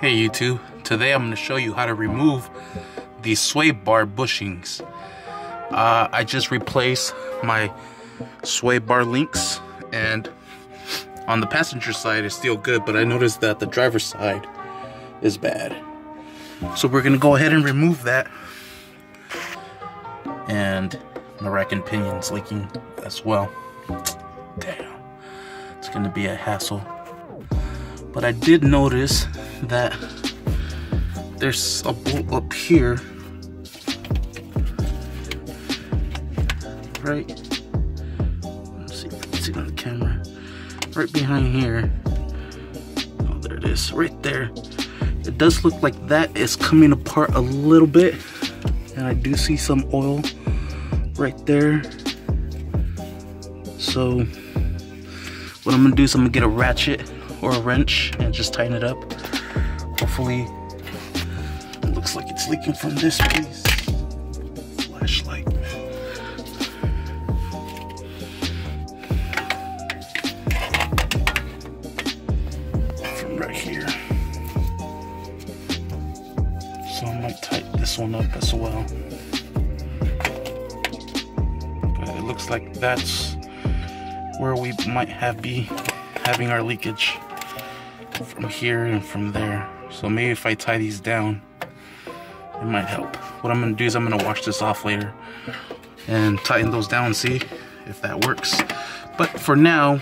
Hey YouTube, today I'm going to show you how to remove the sway bar bushings. Uh, I just replaced my sway bar links and on the passenger side it's still good but I noticed that the driver's side is bad. So we're going to go ahead and remove that and my rack and pinion's leaking as well. Damn, it's going to be a hassle. But I did notice that there's a bolt up here. Right? Let's see if you can see on the camera. Right behind here. Oh, there it is. Right there. It does look like that is coming apart a little bit. And I do see some oil right there. So what I'm gonna do is I'm gonna get a ratchet or a wrench and just tighten it up. Hopefully, it looks like it's leaking from this piece. Flashlight. From right here. So I might tighten this one up as well. But it looks like that's where we might have be having our leakage from here and from there. So maybe if I tie these down, it might help. What I'm gonna do is I'm gonna wash this off later and tighten those down and see if that works. But for now,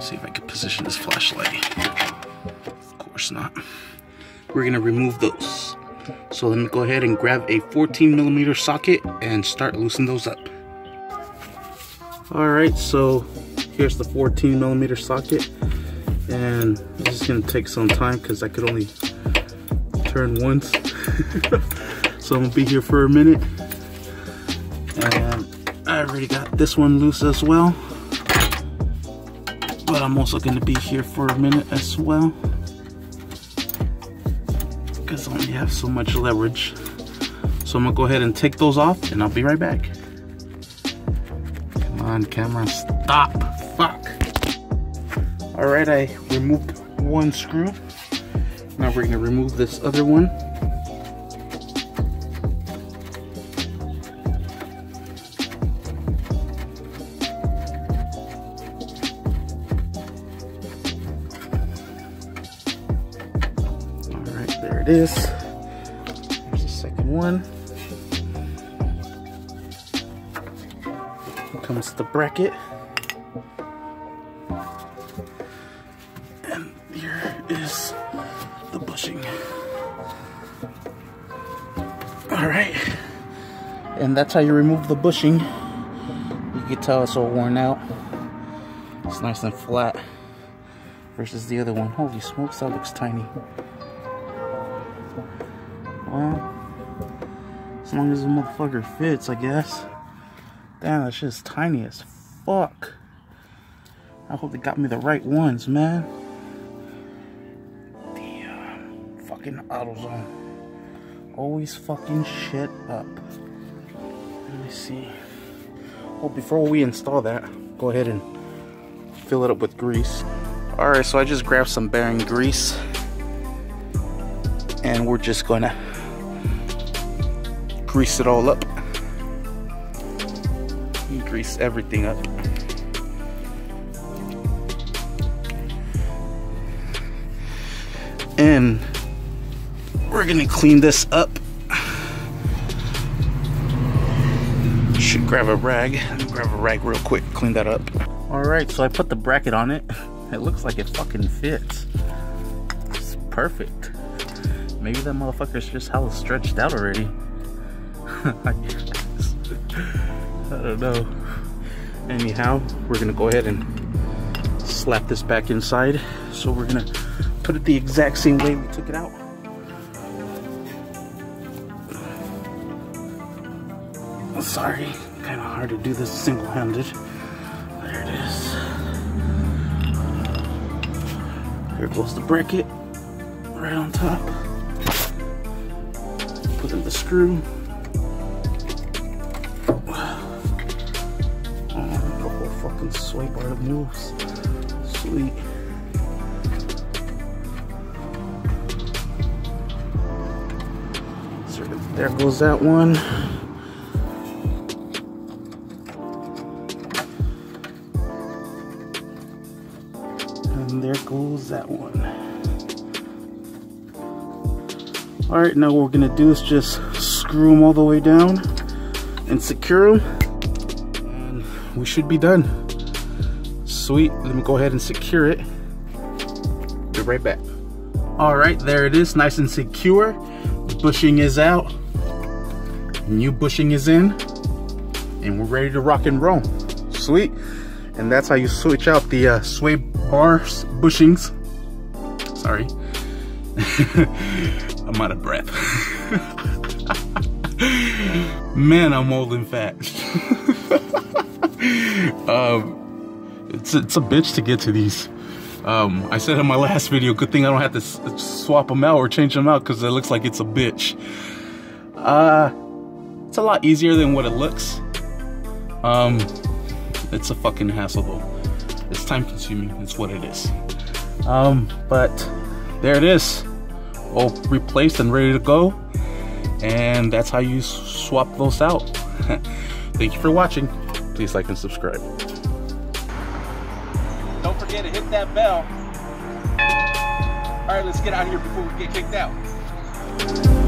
see if I can position this flashlight. Of course not. We're gonna remove those. So let me go ahead and grab a 14 millimeter socket and start loosening those up. All right, so here's the 14 millimeter socket and this is gonna take some time because I could only turn once. So I'm gonna be here for a minute. And I already got this one loose as well. But I'm also gonna be here for a minute as well. Because I only have so much leverage. So I'm gonna go ahead and take those off and I'll be right back. Come on camera stop all right, I removed one screw. Now we're gonna remove this other one. All right, there it is. There's the second one. Here comes the bracket. Is the bushing. All right, and that's how you remove the bushing. You can tell it's all worn out. It's nice and flat versus the other one. Holy smokes, that looks tiny. Well, as long as the motherfucker fits, I guess. Damn, that shit's tiny as fuck. I hope they got me the right ones, man. Fucking AutoZone. Always fucking shit up. Let me see. Well, before we install that, go ahead and fill it up with grease. Alright, so I just grabbed some bearing grease. And we're just gonna grease it all up. Grease everything up. And we're gonna clean this up. Should grab a rag. Grab a rag real quick, clean that up. Alright, so I put the bracket on it. It looks like it fucking fits. It's perfect. Maybe that motherfucker's just hella stretched out already. I guess. I don't know. Anyhow, we're gonna go ahead and slap this back inside. So we're gonna put it the exact same way we took it out. Sorry, kind of hard to do this single-handed. There it is. Here goes the bracket, right on top. Put in the screw. Oh, the whole fucking sway moves. Sweet. There goes that one. That one. All right, now what we're gonna do is just screw them all the way down and secure them. And we should be done. Sweet, let me go ahead and secure it. Be right back. All right, there it is, nice and secure. The bushing is out. New bushing is in. And we're ready to rock and roll. Sweet. And that's how you switch out the uh, sway bars bushings. Sorry. I'm out of breath. Man, I'm old and fat. um, it's, it's a bitch to get to these. Um, I said in my last video, good thing I don't have to swap them out or change them out because it looks like it's a bitch. Uh, it's a lot easier than what it looks. Um, it's a fucking hassle though. It's time consuming, it's what it is. Um, but there it is. All replaced and ready to go. And that's how you swap those out. Thank you for watching. Please like and subscribe. Don't forget to hit that bell. All right, let's get out of here before we get kicked out.